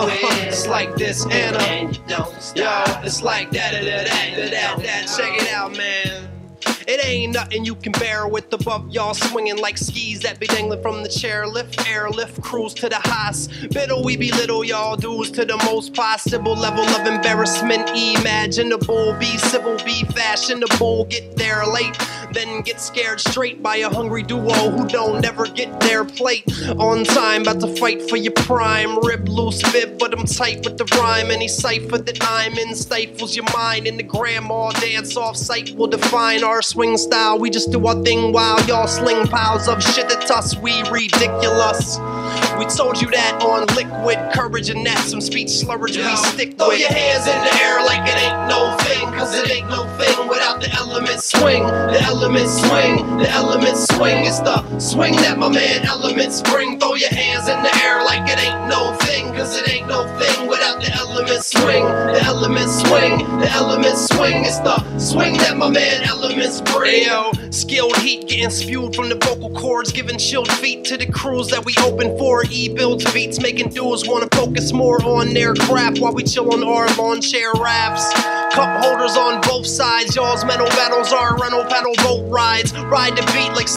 it's like this, And uh, don't Yo, it's like that, that, that, that, that. Check it out, man. It ain't nothing you can bear with above y'all swinging like skis that be dangling from the chairlift, airlift, cruise to the hospital. We belittle y'all dudes to the most possible level of embarrassment imaginable. Be civil, be fashionable, get there late, then get scared straight by a hungry duo who don't ever get their plate on time. About to fight for your prime, rib loose bib, but I'm tight with the rhyme. Any cipher that I'm in stifles your mind. In the grandma dance off site will define our swing style. We just do our thing while y'all sling piles of shit at us. We ridiculous. We told you that on liquid courage and that some speech slurrage we stick Throw with. your hands in the air like it ain't no thing, swing. The element swing, the element swing. It's the swing that my man elements bring. Throw your hands in the air like it ain't no thing, cause it ain't no thing without the element swing. The element swing, the element swing. It's the swing that my man elements bring. Yo, skilled heat getting spewed from the vocal cords, giving chilled feet to the crews that we open for. E builds beats, making dudes wanna focus more on their craft while we chill on our lawn chair rafts. Cup holders on sides, y'all's mental battles are rental pedal boat rides. Ride the beat like